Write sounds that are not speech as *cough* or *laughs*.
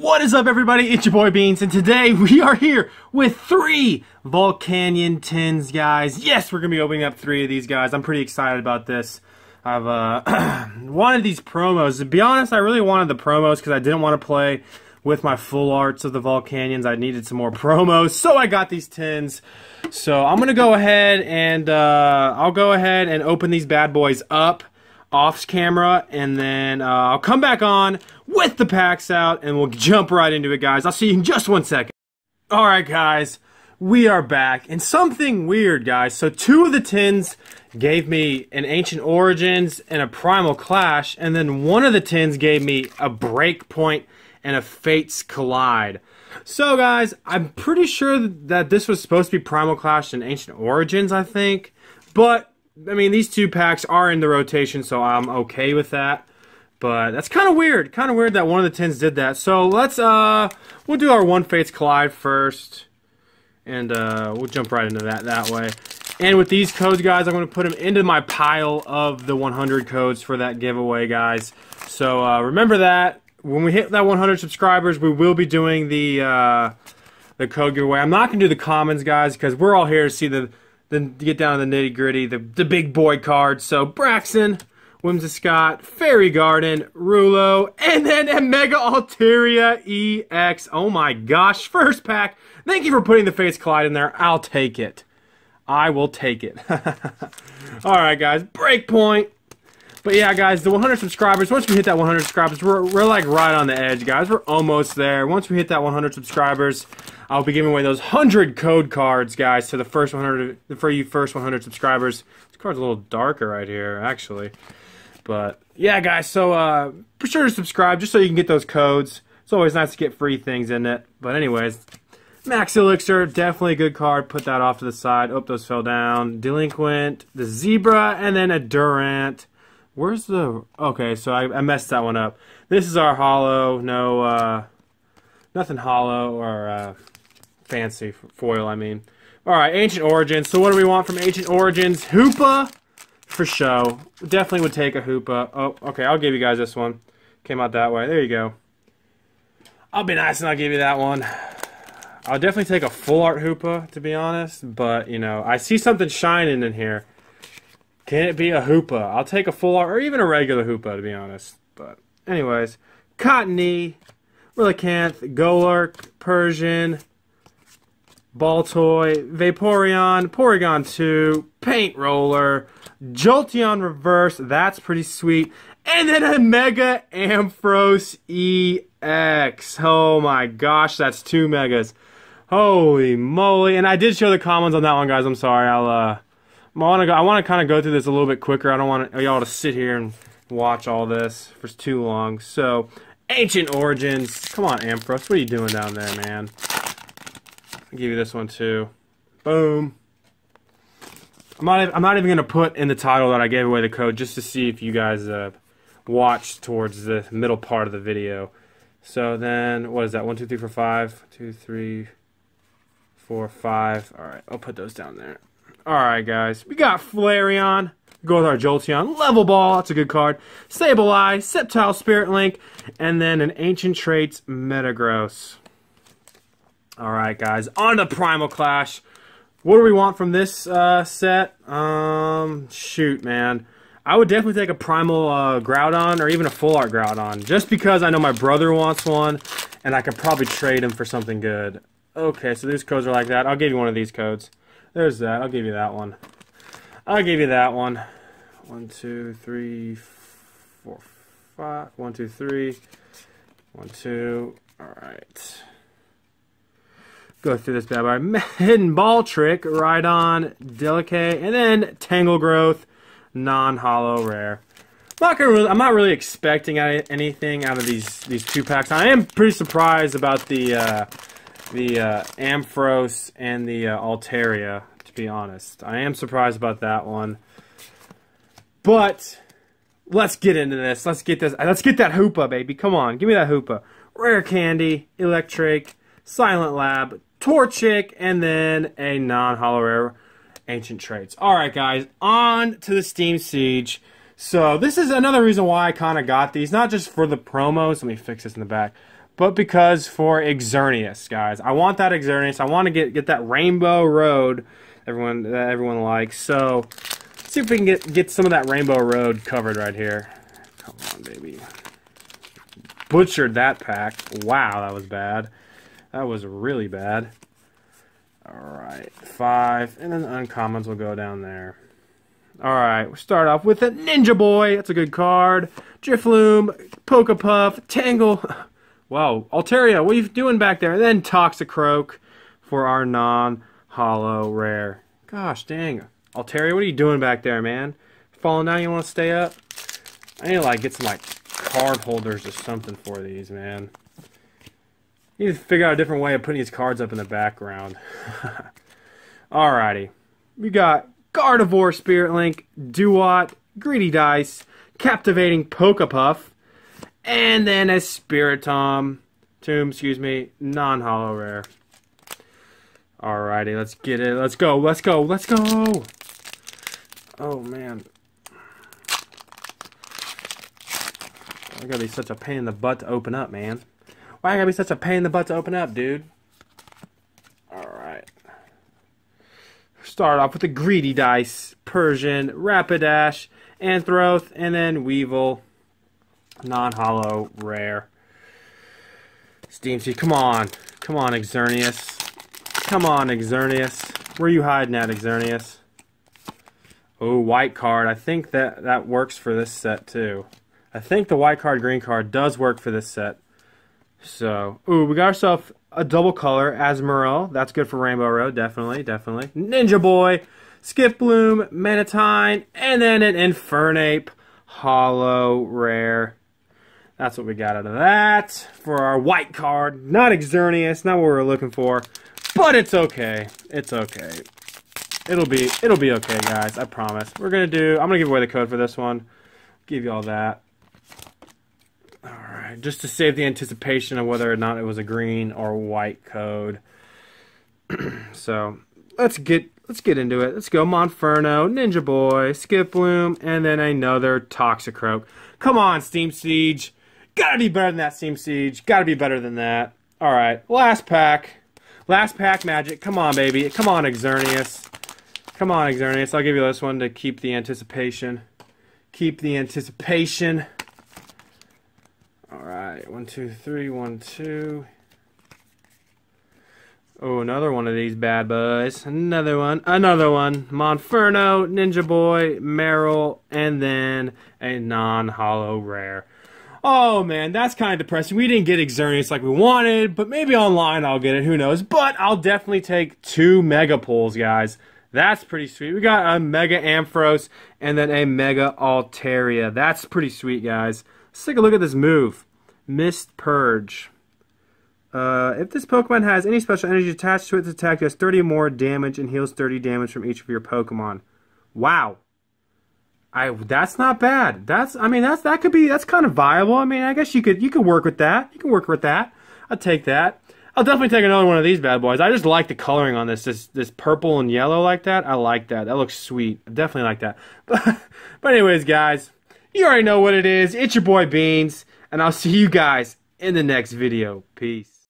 What is up, everybody? It's your boy Beanz, and today we are here with three Volcanion tins, guys. Yes, we're going to be opening up three of these, guys. I'm pretty excited about this. I've uh, *clears throat* wanted these promos. To be honest, I really wanted the promos because I didn't want to play with my full arts of the Volcanions. I needed some more promos, so I got these tins. So I'm going to go ahead and uh, I'll go ahead and open these bad boys up off camera, and then uh, I'll come back on with the packs out, and we'll jump right into it, guys. I'll see you in just one second. All right, guys, we are back, and something weird, guys. So two of the tins gave me an Ancient Origins and a Primal Clash, and then one of the tins gave me a Breakpoint and a Fates Collide. So, guys, I'm pretty sure that this was supposed to be Primal Clash and Ancient Origins, I think, but I mean, these two packs are in the rotation, so I'm okay with that. But that's kind of weird. Kind of weird that one of the tins did that. So let's, uh, we'll do our One Fates Collide first. And, uh, we'll jump right into that that way. And with these codes, guys, I'm going to put them into my pile of the 100 codes for that giveaway, guys. So, uh, remember that. When we hit that 100 subscribers, we will be doing the, uh, the code giveaway. I'm not going to do the commons, guys, because we're all here to see the then get down to the nitty gritty, the, the big boy cards. So Braixen, Whimsicott, Fairy Garden, Rulo, and then a Mega Altaria EX. Oh my gosh, first pack. Thank you for putting the Fates Collide in there. I'll take it. I will take it. *laughs* Alright guys, breakpoint. But yeah, guys, the 100 subscribers, once we hit that 100 subscribers, we're, we're like right on the edge, guys. We're almost there. Once we hit that 100 subscribers, I'll be giving away those 100 code cards, guys, to the first 100, for you first 100 subscribers. This card's a little darker right here, actually. But yeah, guys, so uh, be sure to subscribe just so you can get those codes. It's always nice to get free things in it. But anyways, Max Elixir, definitely a good card. Put that off to the side. Oh, those fell down. Delinquent, the Zebra, and then a Durant. Where's the... Okay, so I, I, messed that one up. This is our holo. No, uh... Nothing holo or, uh... Fancy foil, I mean. Alright, Ancient Origins. So what do we want from Ancient Origins? Hoopa for show. Definitely would take a Hoopa. Oh, okay, I'll give you guys this one. Came out that way. There you go. I'll be nice and I'll give you that one. I'll definitely take a full art Hoopa, to be honest. But, you know, I see something shining in here. Can it be a Hoopa? I'll take a full or even a regular Hoopa, to be honest. But, anyways, Cottonee, Relicanth, Golurk, Persian, Baltoy, Vaporeon, Porygon 2, Paint Roller, Jolteon Reverse, that's pretty sweet, and then a Mega Ampharos EX. Oh my gosh, that's two Megas. Holy moly. And I did show the comments on that one, guys. I'm sorry. I'll, uh, I want to go. I want to kind of go through this a little bit quicker. I don't want y'all to sit here and watch all this for too long. So, ancient origins. Come on, Ampharos. What are you doing down there, man? I'll give you this one too. Boom. I'm not. I'm not even gonna put in the title that I gave away the code just to see if you guys uh, watched towards the middle part of the video. So then, what is that? One, two, three, four, five. Two, three, four, five. All right, I'll put those down there. Alright, guys. We got Flareon. Go with our Jolteon. Level Ball. That's a good card. Sableye. Sceptile Spirit Link. And then an Ancient Traits Metagross. Alright, guys. On to Primal Clash. What do we want from this uh, set? Um, shoot, man. I would definitely take a Primal uh, Groudon or even a Full Art Groudon. Just because I know my brother wants one. And I could probably trade him for something good. Okay, so these codes are like that. I'll give you one of these codes. There's that. I'll give you that one. I'll give you that one. One, two, three, four, five. One, two, three. One, two. All right. Go through this bad boy. *laughs* Hidden Ball Trick, Rhydon, Delcatty, and then Tangle Growth, non-holo rare. I'm not, really, I'm not really expecting anything out of these these two packs. I am pretty surprised about the uh, the uh, Ampharos and the uh, Altaria, to be honest. I am surprised about that one. But let's get into this. Let's get this. Let's get that Hoopa, baby. Come on, give me that Hoopa. Rare Candy, Electrike, Silent Lab, Torchic, and then a non-holo rare Ancient Traits. All right, guys, on to the Steam Siege. So this is another reason why I kind of got these, not just for the promos. Let me fix this in the back but because for Xerneas, guys. I want that Xerneas. I want to get get that Rainbow Road everyone that everyone likes. So let's see if we can get get some of that Rainbow Road covered right here. Come on, baby. Butchered that pack. Wow, that was bad. That was really bad. Alright, five. And then the uncommons will go down there. Alright, we'll start off with a Ninja Boy. That's a good card. Drifloon, Puff, Tangle. Wow, Altaria, what are you doing back there? And then Toxicroak for our non-holo rare. Gosh dang. Altaria, what are you doing back there, man? Falling down, you want to stay up? I need to, like, get some, like, card holders or something for these, man. You need to figure out a different way of putting these cards up in the background. *laughs* Alrighty. We got Gardevoir Spirit Link, Duat, Greedy Dice, Captivating Puff, and then a Spiritomb, Tomb, excuse me, non-holo rare. Alrighty, let's get it. Let's go, let's go, let's go! Oh, man. I gotta be such a pain in the butt to open up, man. Why I gotta be such a pain in the butt to open up, dude? Alright. Start off with the Greedy Dice, Persian, Rapidash, Anthroth, and then Weavile. Non-holo, rare. Steam Siege, come on. Come on, Xerneas. Come on, Xerneas. Where are you hiding at, Xerneas? Oh, white card. I think that that works for this set, too. I think the white card, green card does work for this set. So, ooh, we got ourselves a double color, Azumarill. That's good for Rainbow Road, definitely, definitely. Ninja Boy, Skip Bloom, Mantine, and then an Infernape Holo Rare. That's what we got out of that for our white card. Not Xerneas, not what we were looking for, but it's okay. It's okay. It'll be it'll be okay, guys. I promise. We're gonna do. I'm gonna give away the code for this one. Give you all that All right, just to save the anticipation of whether or not it was a green or white code. *clears throat* so let's get let's get into it. Let's go Monferno, Ninja Boy, Skiploom, and then another Toxicroak. Come on, Steam Siege. Gotta be better than that, Steam Siege. Gotta be better than that. Alright, last pack. Last pack magic. Come on, baby. Come on, Xerneas. Come on, Xerneas. I'll give you this one to keep the anticipation. Keep the anticipation. All right, one, two, three, one, two. Oh, another one of these bad boys. Another one. Another one. Monferno, Ninja Boy, Marill, and then a non-holo rare. Oh, man, that's kind of depressing. We didn't get Xerneas like we wanted, but maybe online I'll get it. Who knows? But I'll definitely take two Mega Pulls, guys. That's pretty sweet. We got a Mega Ampharos and then a Mega Altaria. That's pretty sweet, guys. Let's take a look at this move. Mist Purge. Uh, if this Pokemon has any special energy attached to its attack, it does 30 more damage and heals 30 damage from each of your Pokemon. Wow. I that's not bad. That's I mean that's that could be that's kind of viable. I mean I guess you could you could work with that. You can work with that. I'll take that. I'll definitely take another one of these bad boys. I just like the coloring on this this this purple and yellow like that. I like that. That looks sweet. I definitely like that. *laughs* But but anyways, guys, you already know what it is. It's your boy Beanz, and I'll see you guys in the next video. Peace.